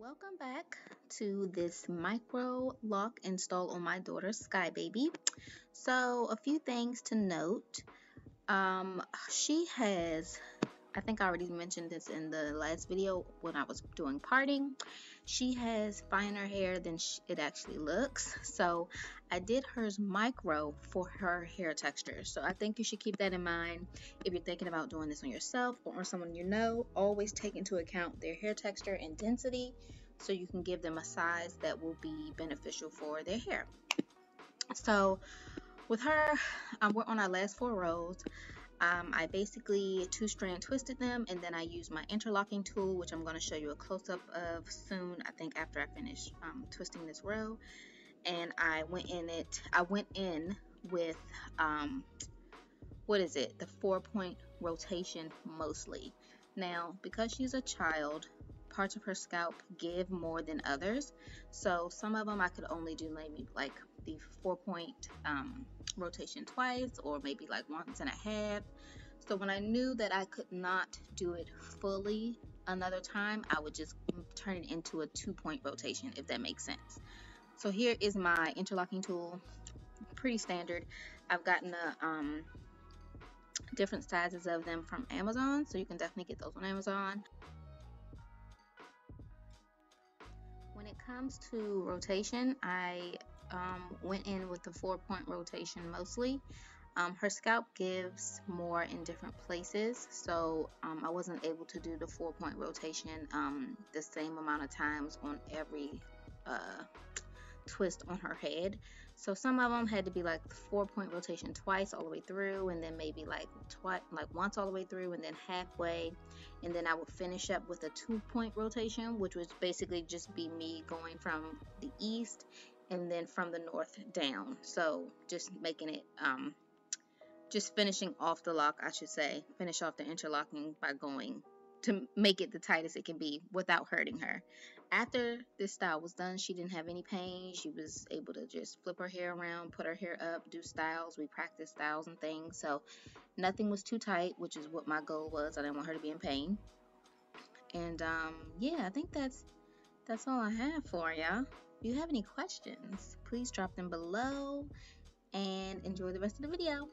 Welcome back to this micro loc install on my daughter's Sky Baby. So a few things to note. Um, she has, I think I already mentioned this in the last video when I was doing parting. She has finer hair than it actually looks. So I did hers micro for her hair texture. So I think you should keep that in mind if you're thinking about doing this on yourself or on someone you know. Always take into account their hair texture and density so you can give them a size that will be beneficial for their hair. So with her, um, we're on our last four rows. Um, I basically two strand twisted them and then I used my interlocking tool which I'm going to show you a close-up of soon I think after I finish um, twisting this row. And I went in it I went in with um, what is it? The four point rotation mostly. Now because she's a child parts of her scalp give more than others. So some of them I could only do maybe like the four point um, rotation twice or maybe like once and a half. So when I knew that I could not do it fully another time, I would just turn it into a two point rotation if that makes sense. So here is my interlocking tool, pretty standard. I've gotten the um, different sizes of them from Amazon, so you can definitely get those on Amazon. When it comes to rotation, I um, went in with the four point rotation mostly. Um, her scalp gives more in different places, so um, I wasn't able to do the four point rotation um, the same amount of times on every uh, twist on her head. So some of them had to be like four point rotation twice all the way through, and then maybe like twice, like once all the way through, and then halfway, and then I would finish up with a two point rotation, which would basically just be me going from the east and then from the north down. So just making it, um, just finishing off the loc, I should say, finish off the interlocking by going to make it the tightest it can be without hurting her. After this style was done, she didn't have any pain. She was able to just flip her hair around, put her hair up, do styles. We practiced styles and things. So nothing was too tight, which is what my goal was. I didn't want her to be in pain. And um, yeah, I think that's that's all I have for y'all. If you have any questions, please drop them below and enjoy the rest of the video.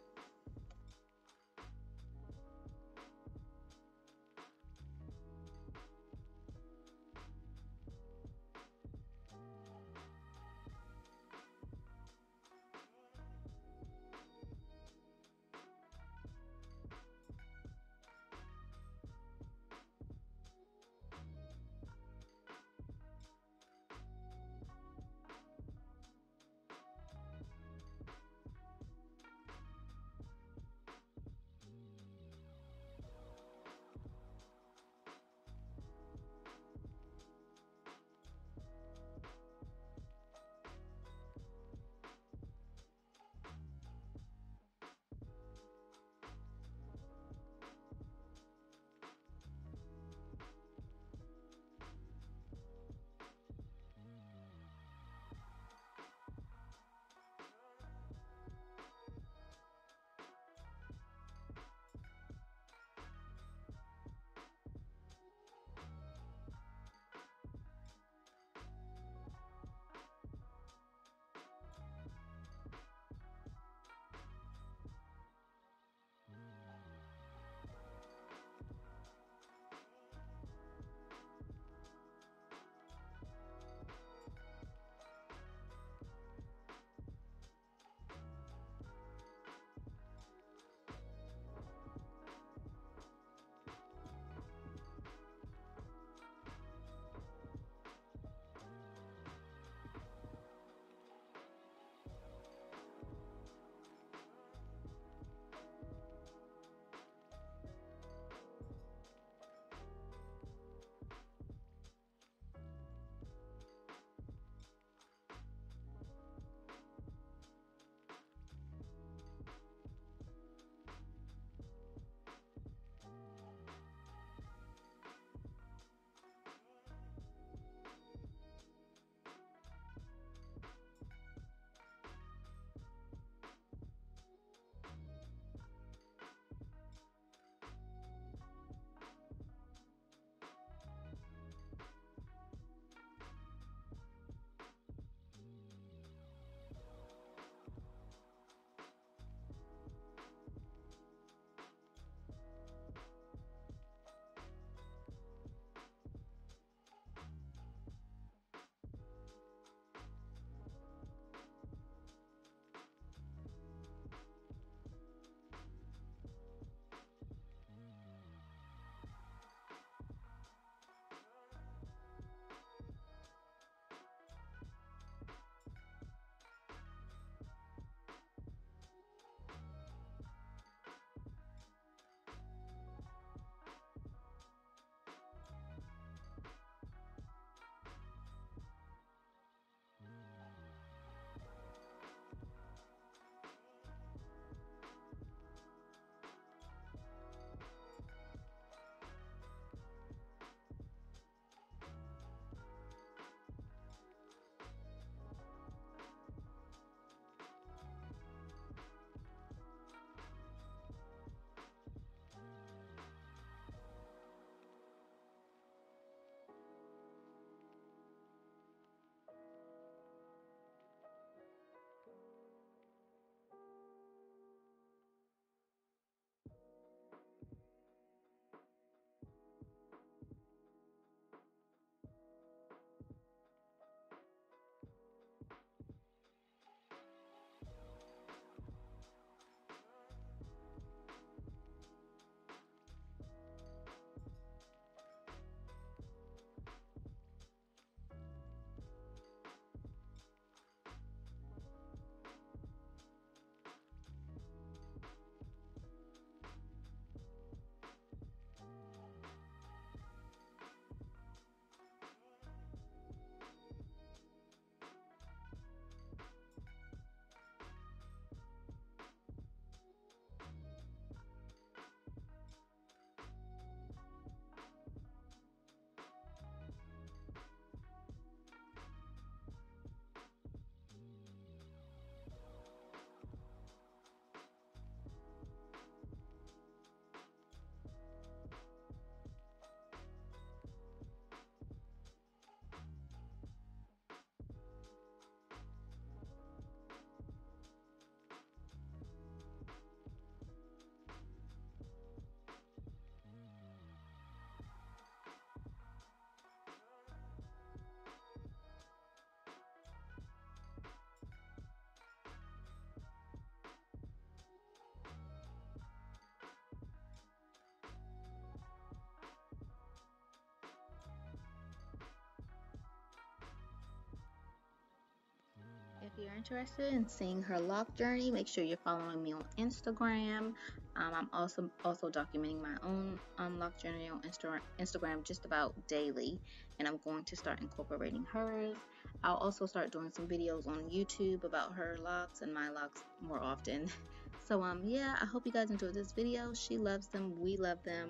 You're interested in seeing her loc journey, make sure you're following me on Instagram. Um, I'm also also documenting my own um, journey on Insta- Instagram just about daily, and I'm going to start incorporating hers. I'll also start doing some videos on YouTube about her locs and my locs more often. So um yeah, I hope you guys enjoyed this video. She loves them, we love them.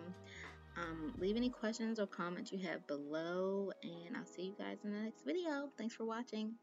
Um, leave any questions or comments you have below, and I'll see you guys in the next video. Thanks for watching.